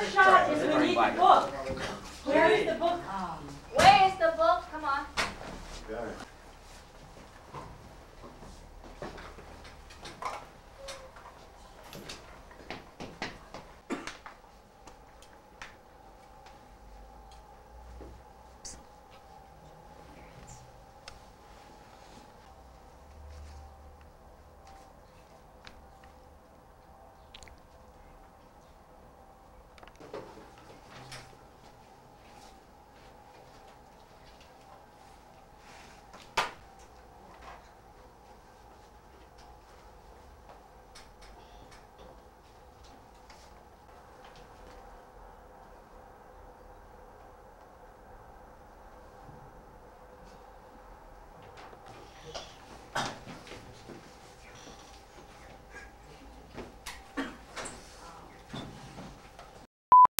first shot is we need the book. Where is the book? Where is the book? Come on.